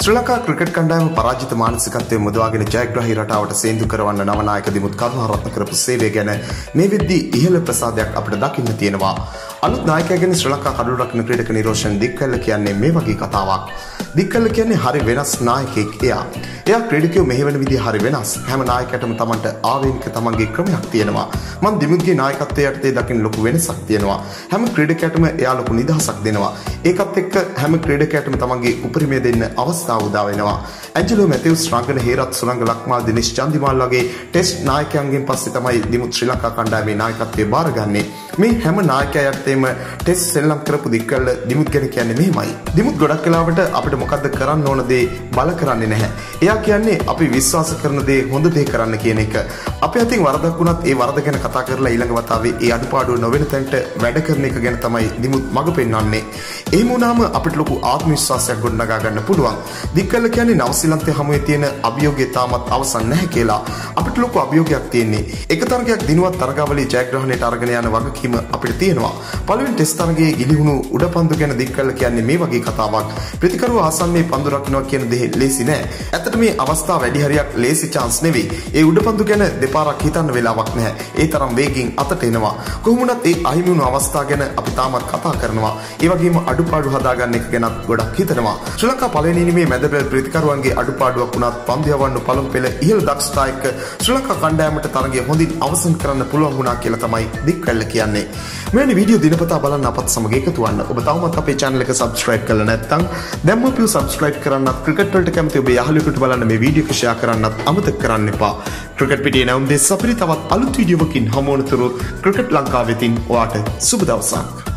ශ්‍රී Lanka cricket කණ්ඩායම පරාජිත මානසිකත්වය මුදවාගෙන ජයග්‍රහී රටාවට සේන්දු කරවන්න නවනායක දිමුත් කරුණාරත්න කරපු සේවය ගැන මේ වෙද්දී ඉහළ ප්‍රසාදයක් අපිට දකින්න තියෙනවා. අලුත් නායකයා ගැන ශ්‍රී ලංකා කඩුළු රකින්න ක්‍රීඩක නිරෝෂන් දික්කල්ල කියන්නේ මේ වගේ කතාවක්. දික්කල්ල කියන්නේ හරි වෙනස් නායකයෙක් එයා. එයා ක්‍රීඩකයෝ මෙහෙවන විදිහ හරි වෙනස්. හැම නායකයටම Tamanට ආවේනික Tamanගේ ක්‍රමයක් තියෙනවා. මම දිමුත්ගේ නායකත්වයේ යටතේ දකින්න ලොකු වෙනසක් තියෙනවා. හැම ක්‍රීඩකයටම එයා ලොකු නිදහසක් දෙනවා. ඒකත් එක්ක හැම ක්‍රීඩකයටම Tamanගේ උපරිමය දෙන්න අවස්ථාවක් අවස්ථාව උදා වෙනවා. ඇන්ජලෝ මැතිව්ස් රංගන හේරත් සුරංග ලක්මාල් දිනේෂ් චන්දිමාල් වගේ ටෙස්ට් නායකයන්ගෙන් පස්සේ තමයි දිමුත් ශ්‍රී ලංකා කණ්ඩායමේ නායකත්වය බාරගන්නේ. මේ හැම නායකයා යටතේම ටෙස්ට් සෙල්ලම් කරපු දික්කල්ල දිමුත් ගැන කියන්නේ මෙහෙමයි. දිමුත් ගොඩක් වෙලාවට අපිට මොකද්ද කරන්න ඕන දේ බල කරන්නේ නැහැ. එයා කියන්නේ අපි විශ්වාස කරන දේ හොඳ දේ කරන්න කියන එක. අපේ අතින් වරදක් වුණත් ඒ වරද ගැන කතා කරලා ඊළඟ වතාවේ ඒ අඩුපාඩුව නොවන තැනට වැඩ කරන එක ගැන තමයි දිමුත් මඟ පෙන්වන්නේ. එහෙම වුණාම අපිට ලොකු ආත්ම විශ්වාසයක් ගොඩනගා ගන්න පුළුවන්. දික්කල්ල කියන්නේ නවසිලන්තය හමුවේ තියෙන අභියෝගය තාමත් අවසන් නැහැ කියලා අපිට ලොකු අභියෝගයක් තියෙන්නේ. එක තරගයක් දිනුවත් තරගාවලිය ජයග්‍රහණයට අරගෙන යන වගකීම අපිට තියෙනවා. පළවෙනි ටෙස්ට් තරගයේ ගිලිහුණු උඩ පන්දු ගැන දික්කල්ල කියන්නේ මේ වගේ කතාවක්. ප්‍රතිකරුව ආසන්නයේ පන්දු රකින්නවා කියන දේ ලේසි නෑ. ඇත්තට මේ අවස්ථාව වැඩි හරියක් ලේසි chance නෙවෙයි. ඒ උඩ පන්දු ගැන දෙපාරක් හිතන්න වෙලාවක් නැහැ. ඒ තරම් වේගින් අතට එනවා. කොහොමුණත් ඒ අහිමි වුණු අවස්ථා ගැන අපි තාමත් කතා කරනවා. ඒ වගේම අඩුපාඩු හදාගන්න එක ගැනත් ගොඩක් හිතනවා. ශ්‍රී ලංකා පළවෙනි ඉනිමේ මැදපෙළ ප්‍රතිකරුවන්ගේ අඩුපාඩුවක් වුණත් පන්දියවන්න පළමු පෙළ ඉහළ දක්ෂතා එක්ක ශ්‍රී ලංකා කණ්ඩායමට තරගය හොඳින් අවසන් කරන්න පුළුවන් වුණා කියලා තමයි දික්වැල්ල කියන්නේ. මෙවැනි වීඩියෝ දිනපතා බලන්න අපත් සමග එකතු වන්න. ඔබ තවමත් අපේ channel එක subscribe කරලා නැත්නම් දැන්ම පියු subscribe කරන්නත් ක්‍රිකට් වලට කැමති ඔබේ යහළුවෙකුට බලන්න මේ වීඩියෝ එක share කරන්නත් අමතක කරන්න එපා. ක්‍රිකට් පිටියේ නැවුම් දෙස් අපිට තවත් අලුත් වීඩියෝවකින් හමු වනතුරු ක්‍රිකට් ලංකාවෙතින් ඔයාට සුබ දවසක්.